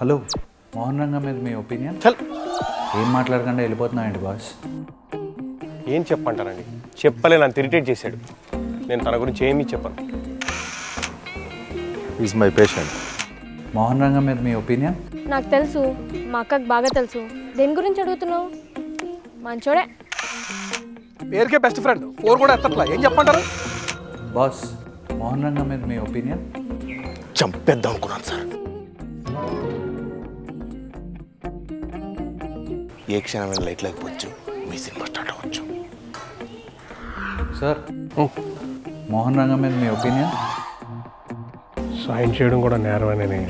Hello Mohan Rangam మీద మీ opinion? చల్. ఏం మాట్లాడకుండా వెళ్ళిపోతున్నాయండి బాస్? ఏం చెప్పంటారండి చెప్పలే నన్ను ఇరిటేట్ చేశాడు. నేను తన గురించి ఏమీ చెప్పను. Is my patient Mohan Rangam మీద మీ ఒపీనియన్? నాకు తెలుసు. మా అక్కకు బాగా తెలుసు. దేని గురించి అడుగుతున్నావు? మంచోడే. పేరుకే బెస్ట్ ఫ్రెండ్ ఫోర్ కూడా ఎత్తట్లా. ఏం చెప్పంటారు బాస్ మోహన్ రంగం మీద మీ ఒపీనియన్? చంపేద్దాం అనుకున్నాను సార్ ఏ క్షణమైన లైట్ లేకపోవచ్చు మీ సినిమా స్టార్ట్ అవ్వచ్చు. సార్. మోహన్ రంగం మీద మీ ఒపీనియన్? సాయం చేయడం కూడా నేరమని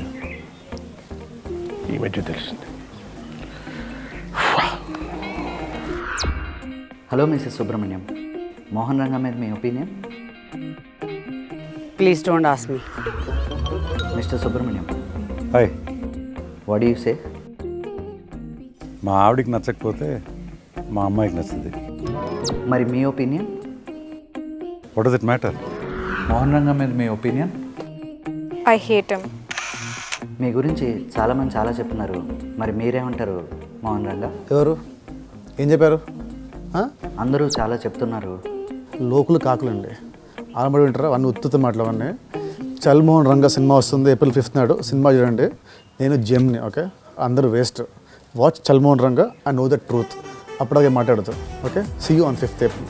ఈ మధ్య తెలిసింది. Hello Mrs Subrahmanyam. మోహన్ రంగం మీద మీ opinion? Please don't ask me. Mister Subrahmanyam hi. What you say? మా ఆవిడికి నచ్చకపోతే మా అమ్మాయికి నచ్చింది. మరి మీ opinion? What does it matter Mohan Rangam మీద మీ ఒపీనియన్? I hate him. మీ గురించి చాలామంది చాలా చెప్తున్నారు. మరి మీరేమంటారు మోహన్ రంగా ఎవరు? ఏం చెప్పారు? ఆ? అందరూ చాలా చెప్తున్నారు. లోకులు కాకులండి. ఆల్రెడీ వింటారా? అన్ని ఉత్తుత మాటలు అవన్నీ. చల్మోహన్ రంగ సినిమా వస్తుంది ఏప్రిల్ ఫిఫ్త్ నాడు. సినిమా చూడండి. నేను జెమ్ని ఓకే? అందరూ waste. Watch Chal Mohan Ranga I know the truth అప్పటికే మాట్లాడుతాం okay see you on fifth April